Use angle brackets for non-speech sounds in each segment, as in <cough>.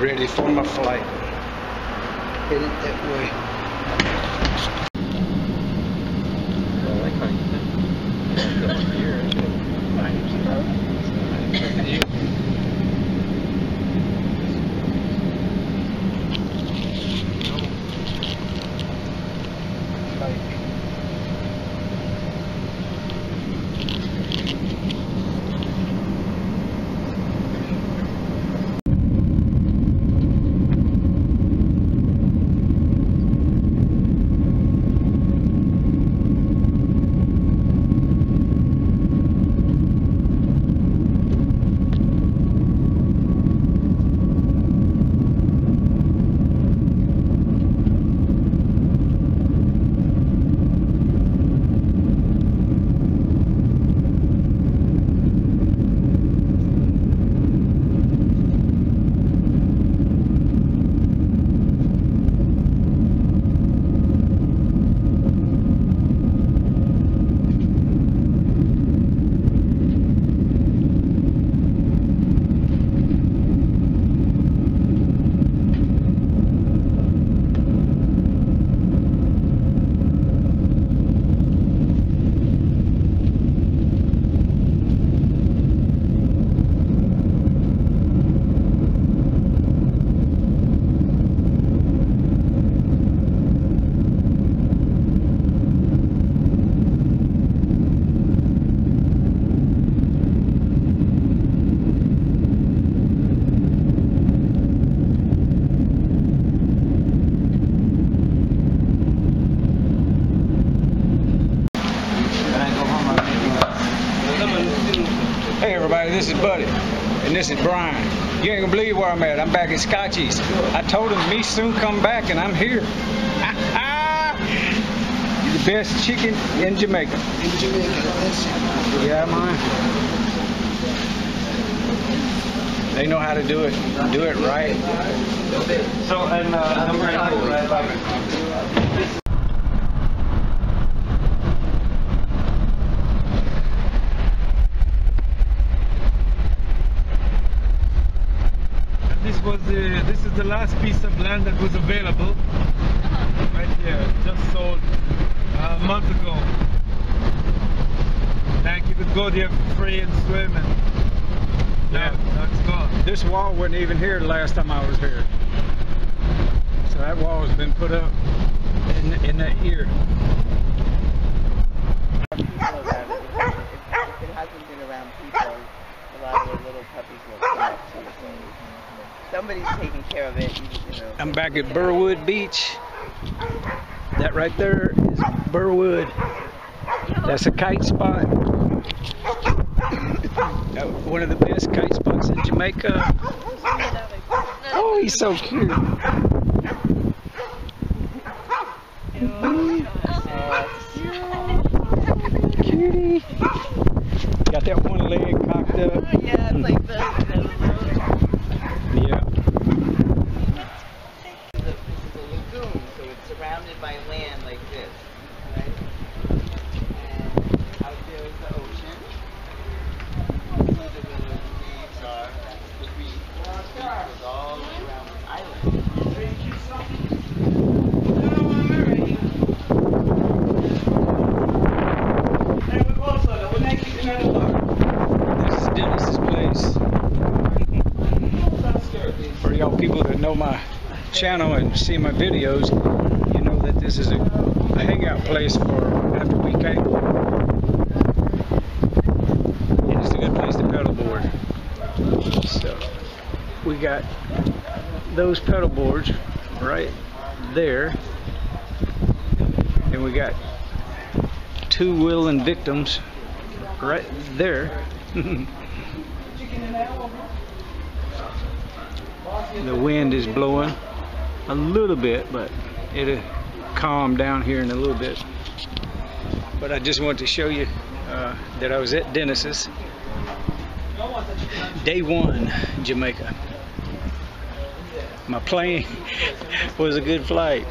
ready for my flight. Headed that way how you did. Come up here and find yourself. Hey everybody, this is Buddy, and this is Brian. You ain't gonna believe where I'm at. I'm back at Scotchies. I told him me soon come back, and I'm here. the best chicken in Jamaica. In Jamaica, that's. Yeah, man. They know how to do it. Do it right. So, and uh, number nine. This was the this the last piece of land that was available. Right here, just sold uh, a month ago. Like you could go there for free and swim and now, now it's gone. This wall wasn't even here the last time I was here. So that wall has been put up in, in that year. it hasn't been around people, a somebody's taking care of it. You know. I'm back at Burwood Beach. That right there is Burwood. That's a kite spot. Uh, One of the best kite spots in Jamaica. Oh, he's so cute. Cutie. Got that one leg cocked up. Yeah, it's like the, Yeah. the, this is a lagoon, so it's surrounded by land like this, right? And out there is the ocean. See the where the reefs are. That's the reef. The reef goes all around the island. This is Dennis's place. For y'all people that know my channel and see my videos, you know that this is a, a hangout place for after we. And it's a good place to paddleboard. So we got those paddle boards right there. And we got two willing victims right there. <laughs> the wind is blowing a little bit, but it'll calm down here in a little bit. But I just wanted to show you uh, that I was at Dennis's day one, Jamaica. My plane <laughs> was a good flight.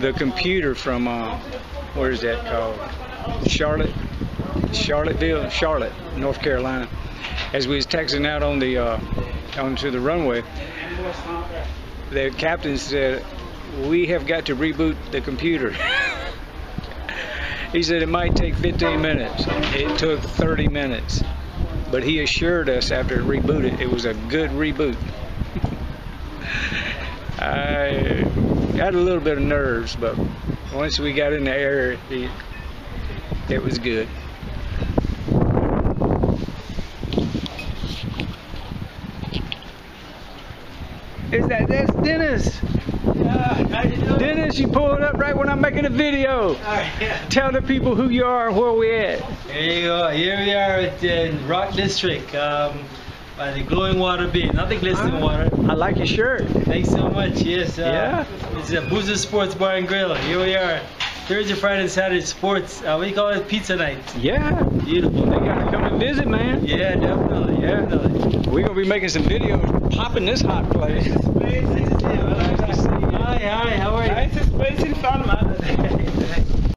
The computer from uh, where is that called? Charlotte, Charlottesville, Charlotte, North Carolina. As we was taxiing out on the uh, onto the runway, the captain said, "We have got to reboot the computer." he said it might take 15 minutes. It took 30 minutes, but he assured us after it rebooted it was a good reboot. <laughs> I had a little bit of nerves, but once we got in the air, it, it was good. Is that that's Dennis? Dennis, you pull it up right when I'm making a video. Tell the people who you are and where we at. Here you go. Here we are at in Rock District um, by the Glowing Water Bay, not the glistening water. I like your shirt. Thanks so much. Yes. Uh, Yeah. It's a Boozer Sports Bar and Grill. Here we are. Thursday, Friday, and Saturday sports. Uh, what do you call it? Pizza night. Yeah. Beautiful. They gotta come and visit, man. Yeah, definitely. Yeah. Definitely. We're gonna be making some videos popping this hot place. Hi, hi. How are you? Nice space in Falmouth.